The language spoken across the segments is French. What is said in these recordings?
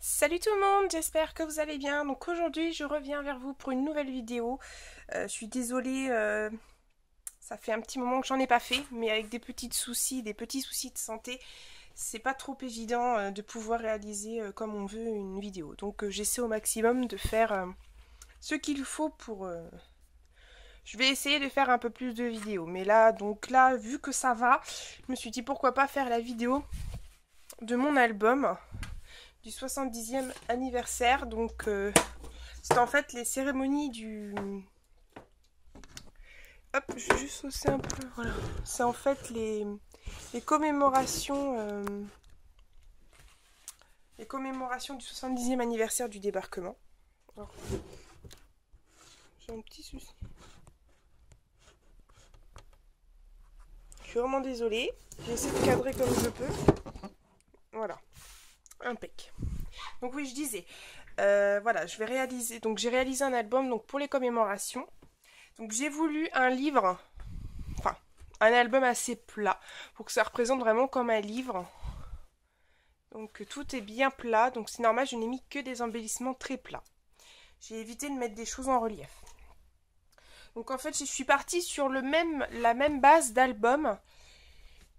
Salut tout le monde, j'espère que vous allez bien. Donc aujourd'hui je reviens vers vous pour une nouvelle vidéo. Euh, je suis désolée, euh, ça fait un petit moment que j'en ai pas fait, mais avec des petits soucis, des petits soucis de santé, c'est pas trop évident euh, de pouvoir réaliser comme on veut une vidéo. Donc j'essaie au maximum de faire ce qu'il faut pour... Je vais essayer de faire un peu plus de vidéos, mais là, donc là, vu que ça va, je me suis dit pourquoi pas faire la vidéo de mon album du 70e anniversaire. Donc, euh, c'est en fait les cérémonies du... Hop, je vais juste hausser un peu, voilà. C'est en fait les, les commémorations... Euh, les commémorations du 70e anniversaire du débarquement. J'ai un petit souci. Je suis vraiment désolée. J'essaie de cadrer comme je peux. Voilà. Donc oui, je disais, euh, voilà, je vais réaliser, donc j'ai réalisé un album donc pour les commémorations. Donc j'ai voulu un livre, enfin, un album assez plat, pour que ça représente vraiment comme un livre. Donc tout est bien plat, donc c'est normal, je n'ai mis que des embellissements très plats. J'ai évité de mettre des choses en relief. Donc en fait, je suis partie sur le même, la même base d'album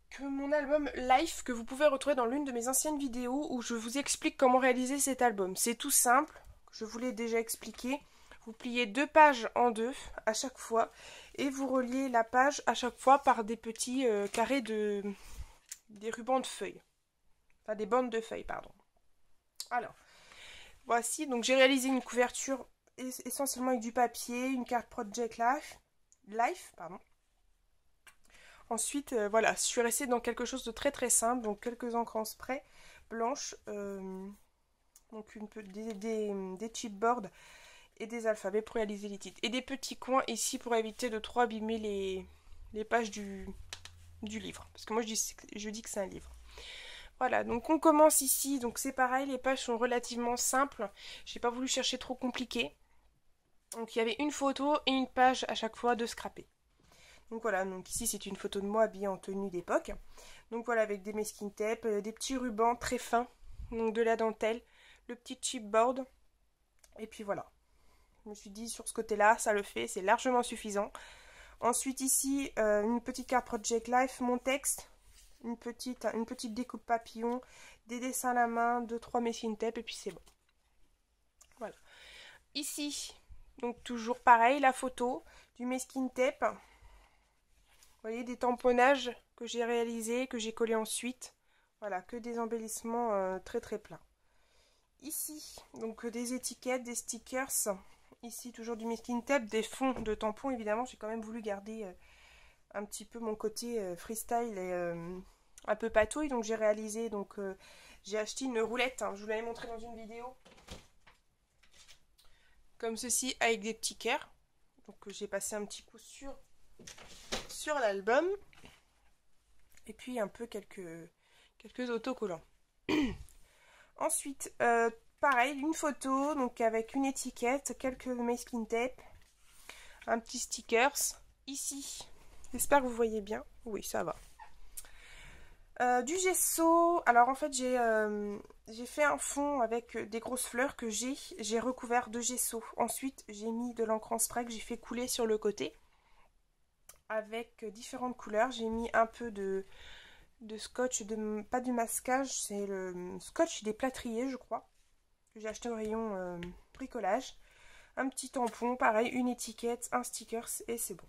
que mon album Life que vous pouvez retrouver dans l'une de mes anciennes vidéos où je vous explique comment réaliser cet album. C'est tout simple, je vous l'ai déjà expliqué. Vous pliez deux pages en deux à chaque fois et vous reliez la page à chaque fois par des petits euh, carrés de des rubans de feuilles. Enfin des bandes de feuilles, pardon. Alors, voici, donc j'ai réalisé une couverture essentiellement avec du papier, une carte Project Life, Life pardon, Ensuite, euh, voilà, je suis restée dans quelque chose de très très simple, donc quelques encres en spray blanches, euh, donc des, des, chipboards et des alphabets pour réaliser les titres. Et des petits coins ici pour éviter de trop abîmer les, pages du, du livre. Parce que moi je dis, je dis que c'est un livre. Voilà, donc on commence ici, donc c'est pareil, les pages sont relativement simples. J'ai pas voulu chercher trop compliqué. Donc il y avait une photo et une page à chaque fois de scraper. Donc voilà, donc ici c'est une photo de moi habillée en tenue d'époque. Donc voilà, avec des mesquines tape, euh, des petits rubans très fins, donc de la dentelle, le petit chipboard. Et puis voilà. Je me suis dit sur ce côté-là, ça le fait, c'est largement suffisant. Ensuite ici, euh, une petite carte Project Life, mon texte, une petite, une petite découpe papillon, des dessins à la main, deux trois mesquines tape et puis c'est bon. Voilà. Ici, donc toujours pareil, la photo du mesquine tape voyez, des tamponnages que j'ai réalisés, que j'ai collés ensuite. Voilà, que des embellissements euh, très très pleins. Ici, donc des étiquettes, des stickers. Ici, toujours du masking tape, des fonds de tampons, évidemment. J'ai quand même voulu garder euh, un petit peu mon côté euh, freestyle et un peu patouille. Donc j'ai réalisé, donc j'ai acheté une roulette. Hein. je vous l'avais montré dans une vidéo. Comme ceci, avec des petits cœurs. Donc j'ai passé un petit coup sur sur l'album. Et puis un peu quelques, quelques autocollants. Ensuite, euh, pareil, une photo, donc avec une étiquette, quelques masking tape, un petit stickers. Ici, j'espère que vous voyez bien. Oui, ça va. Euh, du gesso. Alors en fait, euh, j'ai fait un fond avec des grosses fleurs que j'ai j'ai recouvert de gesso. Ensuite, j'ai mis de l'encre en spray que j'ai fait couler sur le côté avec différentes couleurs. J'ai mis un peu de, scotch, pas du masquage, c'est le scotch des plâtriers, je crois. Que j'ai acheté au rayon euh, bricolage. Un petit tampon, pareil, une étiquette, un sticker et c'est bon.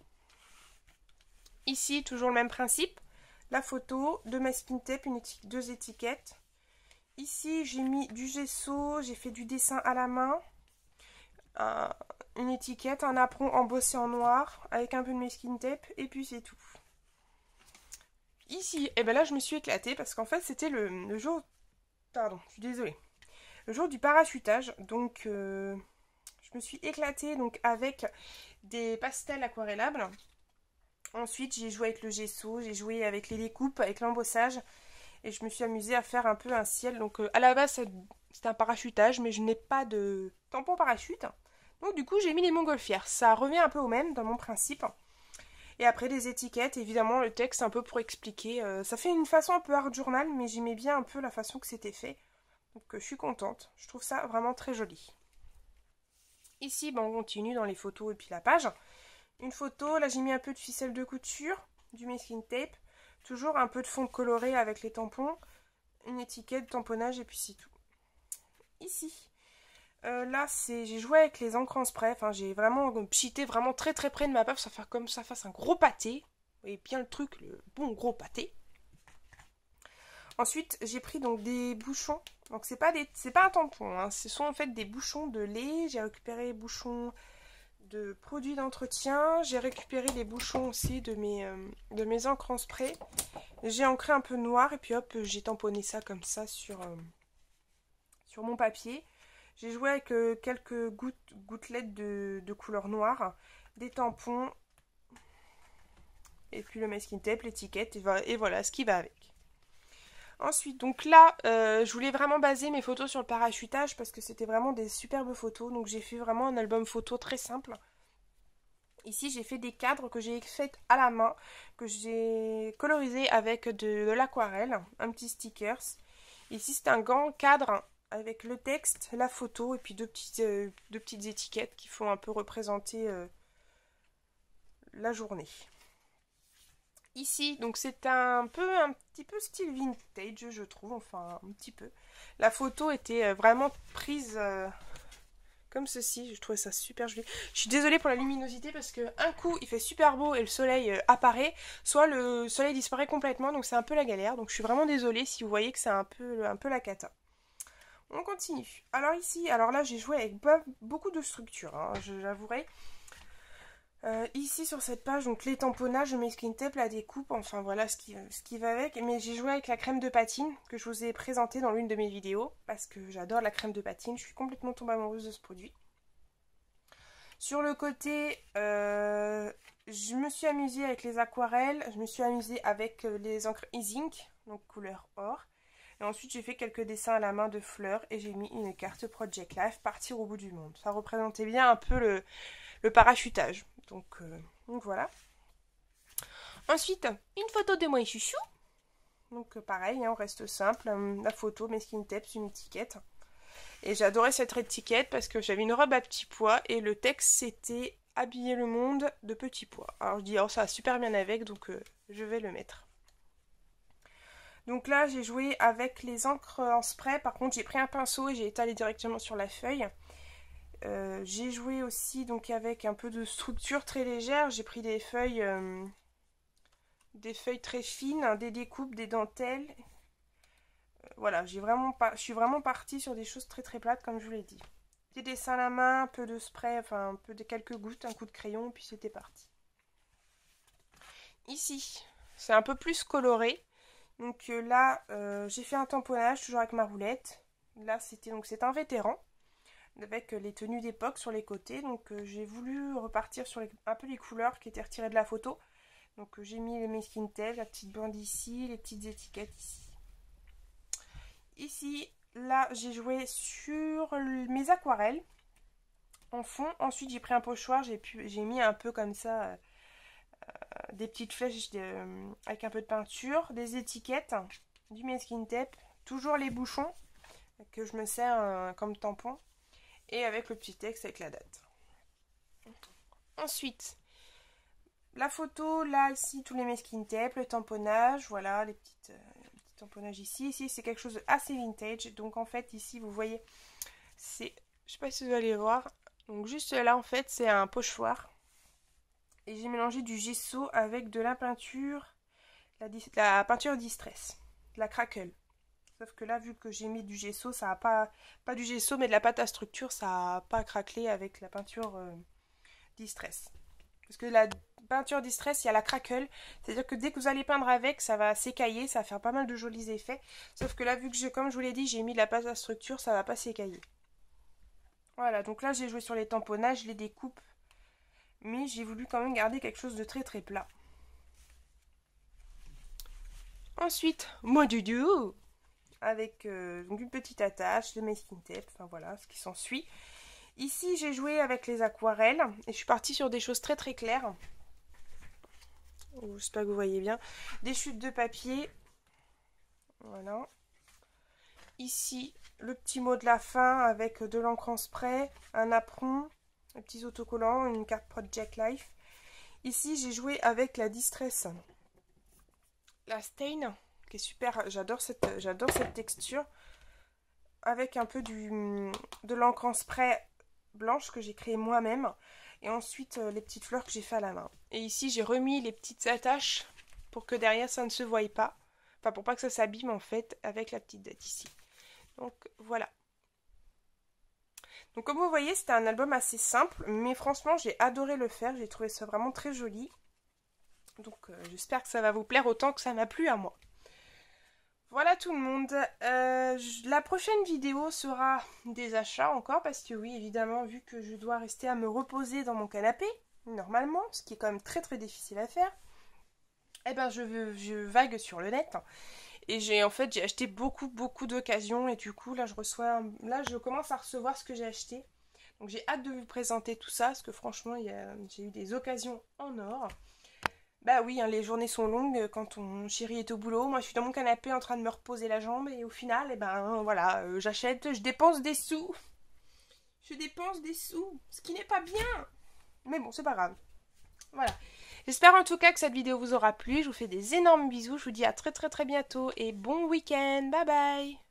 Ici, toujours le même principe. La photo, de masking tape, une deux étiquettes. Ici, j'ai mis du gesso, j'ai fait du dessin à la main une étiquette, un apron embossé en noir avec un peu de mesquine tape et puis c'est tout. Ici, et eh ben là je me suis éclatée parce qu'en fait c'était le, jour... Pardon, je suis désolée. Le jour du parachutage, donc euh, je me suis éclatée donc avec des pastels aquarellables. Ensuite j'ai joué avec le gesso, j'ai joué avec les découpes, avec l'embossage et je me suis amusée à faire un peu un ciel. Donc euh, à la base c'est un parachutage mais je n'ai pas de tampon parachute. Donc du coup j'ai mis les montgolfières. Ça revient un peu au même dans mon principe. Et après des étiquettes, évidemment le texte un peu pour expliquer. Euh, ça fait une façon un peu hard journal, mais j'aimais bien un peu la façon que c'était fait. Donc je suis contente. Je trouve ça vraiment très joli. Ici, ben, on continue dans les photos et puis la page. Une photo, là j'ai mis un peu de ficelle de couture, du masking tape. Toujours un peu de fond coloré avec les tampons. Une étiquette, tamponnage et puis c'est tout. Ici, euh, là c'est j'ai joué avec les encres en spray. Enfin j'ai vraiment pchité vraiment très très près de ma page. Ça fait comme ça fasse un gros pâté. Vous voyez bien le truc, le bon gros pâté. Ensuite, j'ai pris donc des bouchons. Donc c'est pas des c'est pas un tampon, hein. ce sont en fait des bouchons de lait. J'ai récupéré les bouchons de produits d'entretien. J'ai récupéré les bouchons aussi de mes, euh, de encres en spray. J'ai ancré un peu noir et puis hop, j'ai tamponné ça comme ça sur, euh, sur mon papier. J'ai joué avec euh, quelques gouttelettes de, de couleur noire, des tampons, et puis le masking tape, l'étiquette, et, voilà ce qui va avec. Ensuite, donc là, euh, je voulais vraiment baser mes photos sur le parachutage parce que c'était vraiment des superbes photos. Donc j'ai fait vraiment un album photo très simple. Ici, j'ai fait des cadres que j'ai fait à la main, que j'ai colorisé avec de, l'aquarelle, un petit stickers. Ici, c'est un grand cadre avec le texte, la photo et puis deux petites, euh, étiquettes qui font un peu représenter euh, la journée ici. Donc c'est un peu un petit peu style vintage, je trouve, enfin un petit peu. La photo était euh, vraiment prise comme ceci, je trouvais ça super joli. Je suis désolée pour la luminosité parce que un coup il fait super beau et le soleil apparaît, soit le soleil disparaît complètement, donc c'est un peu la galère. Donc je suis vraiment désolée si vous voyez que c'est un peu, un peu la cata. On continue. Alors ici, alors là j'ai joué avec beaucoup de structures, hein, j'avouerai. Euh, ici sur cette page, donc les tamponnages, mes skin tape, la découpe, enfin voilà ce qui, va avec. Mais j'ai joué avec la crème de patine que je vous ai présentée dans l'une de mes vidéos parce que j'adore la crème de patine, je suis complètement tombée amoureuse de ce produit. Sur le côté, euh, je me suis amusée avec les aquarelles, je me suis amusée avec euh, les encres e-zinc, donc couleur or. Ensuite j'ai fait quelques dessins à la main de fleurs et j'ai mis une carte Project Life, partir au bout du monde. Ça représentait bien un peu le, parachutage. Euh, donc, voilà. Ensuite, une photo de moi et chouchou. Donc euh, pareil, hein, on reste simple. Euh, la photo, mes skin tapes, une étiquette. Et j'adorais cette étiquette parce que j'avais une robe à petits pois et le texte c'était Habiller le monde de petits pois. Alors je dis, oh ça va super bien avec, donc je vais le mettre. Donc là, j'ai joué avec les encres en spray. Par contre, j'ai pris un pinceau et j'ai étalé directement sur la feuille. Euh, j'ai joué aussi donc avec un peu de structure très légère. J'ai pris des feuilles, euh, des feuilles très fines, hein, des découpes, des dentelles. Euh, voilà, j'ai vraiment pas, je suis vraiment partie sur des choses très très plates comme je vous l'ai dit. Des dessins à la main, un peu de spray, enfin un peu de quelques gouttes, un coup de crayon, puis c'était parti. Ici, c'est un peu plus coloré. Donc là, j'ai fait un tamponnage toujours avec ma roulette. Là, c'était donc c'est un vétéran avec les tenues d'époque sur les côtés. Donc euh, j'ai voulu repartir sur un peu les couleurs qui étaient retirées de la photo. Donc euh, j'ai mis mes skin tape, la petite bande ici, les petites étiquettes ici. Ici, là j'ai joué sur mes aquarelles en fond. Ensuite j'ai pris un pochoir, j'ai mis un peu comme ça euh, des petites flèches avec un peu de peinture, des étiquettes, du skin tape, toujours les bouchons que je me sers comme tampon et avec le petit texte avec la date. Ensuite, la photo, là, ici, tous les masking tape, le tamponnage, voilà, les petites, euh, petits tamponnages ici. Ici, c'est quelque chose de assez vintage. Donc, en fait, ici, vous voyez, c'est, je sais pas si vous allez voir, donc juste là, en fait, c'est un pochoir. Et j'ai mélangé du gesso avec de la peinture, la, peinture distress, de la crackle. Sauf que là, vu que j'ai mis du gesso, ça a pas, pas du gesso, mais de la pâte à structure, ça a pas craquelé avec la peinture euh, distress. Parce que la peinture distress, il y a la crackle. C'est-à-dire que dès que vous allez peindre avec, ça va s'écailler, ça va faire pas mal de jolis effets. Sauf que là, vu que, j'ai, comme je vous l'ai dit, j'ai mis de la pâte à structure, ça va pas s'écailler. Voilà, donc là, j'ai joué sur les tamponnages, les découpes. Mais j'ai voulu quand même garder quelque chose de très très plat. Ensuite, moi du duo avec euh, une petite attache, de masking tape, enfin voilà ce qui s'ensuit. Ici j'ai joué avec les aquarelles et je suis partie sur des choses très très claires. J'espère que vous voyez bien. Des chutes de papier. Voilà. Ici le petit mot de la fin avec de l'encre en spray, un apron, des petits autocollants, une carte Project Life. Ici, j'ai joué avec la Distress, la Stain, qui est super. J'adore cette, texture. Avec un peu du, de l'encre en spray blanche que j'ai créé moi-même. Et ensuite, euh, les petites fleurs que j'ai fait à la main. Et ici, j'ai remis les petites attaches pour que derrière, ça ne se voie pas. Enfin, pour pas que ça s'abîme, en fait, avec la petite date ici. Donc, voilà. Donc comme vous voyez, c'était un album assez simple, mais franchement, j'ai adoré le faire. J'ai trouvé ça vraiment très joli. Donc euh, j'espère que ça va vous plaire autant que ça m'a plu à moi. Voilà tout le monde. Euh, la prochaine vidéo sera des achats encore, parce que oui, évidemment, vu que je dois rester à me reposer dans mon canapé, normalement, ce qui est quand même très très difficile à faire, eh ben je, je vague sur le net. Et j'ai en fait j'ai acheté beaucoup beaucoup d'occasions et du coup là je reçois là je commence à recevoir ce que j'ai acheté. Donc j'ai hâte de vous présenter tout ça parce que franchement j'ai eu des occasions en or. Bah oui, hein, les journées sont longues quand ton chéri est au boulot. Moi je suis dans mon canapé en train de me reposer la jambe et au final, eh ben voilà, euh, j'achète, je dépense des sous. Je dépense des sous, ce qui n'est pas bien. Mais bon, c'est pas grave. Voilà. J'espère en tout cas que cette vidéo vous aura plu. Je vous fais des énormes bisous. Je vous dis à très très très bientôt et bon week-end. Bye bye